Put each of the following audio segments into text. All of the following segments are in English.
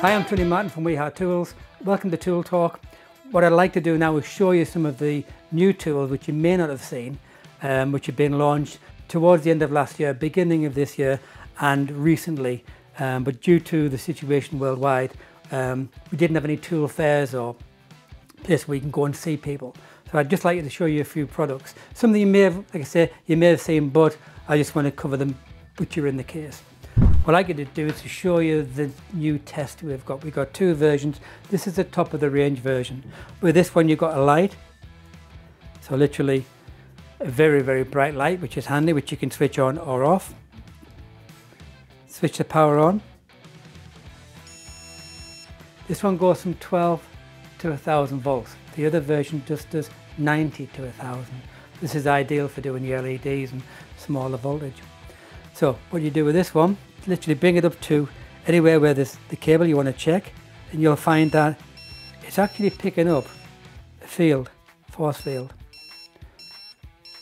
Hi, I'm Tony Martin from Wiha Tools. Welcome to Tool Talk. What I'd like to do now is show you some of the new tools which you may not have seen, um, which have been launched towards the end of last year, beginning of this year, and recently. Um, but due to the situation worldwide, um, we didn't have any tool fairs or place where you can go and see people. So I'd just like to show you a few products. Some you may have, like I say, you may have seen, but I just want to cover them, put you in the case. What I get to do is to show you the new test we've got. We've got two versions. This is the top of the range version. With this one, you've got a light. So literally a very, very bright light, which is handy, which you can switch on or off. Switch the power on. This one goes from 12 to 1000 volts. The other version just does 90 to 1000. This is ideal for doing your LEDs and smaller voltage. So what you do with this one, literally bring it up to anywhere where there's the cable you want to check and you'll find that it's actually picking up a field, force field.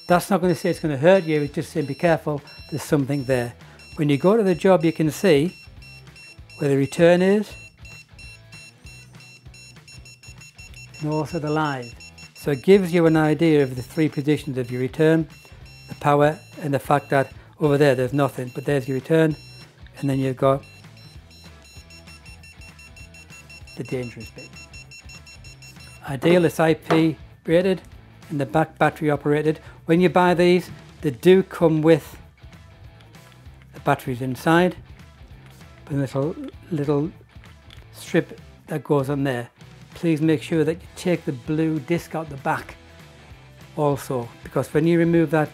That's not going to say it's going to hurt you, it's just saying be careful, there's something there. When you go to the job you can see where the return is and also the live. So it gives you an idea of the three positions of your return, the power and the fact that over there there's nothing, but there's your return and then you've got the dangerous bit. Ideal is IP rated and the back battery operated. When you buy these, they do come with the batteries inside, but a little, little strip that goes on there. Please make sure that you take the blue disc out the back also, because when you remove that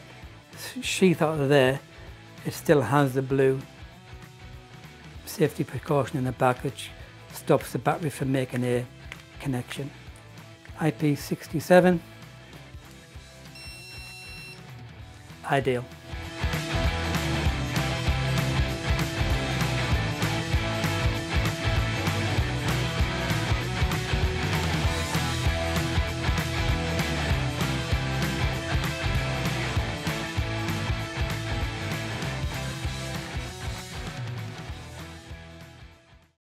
sheath out of there, it still has the blue safety precaution in the back stops the battery from making a connection. IP67 ideal.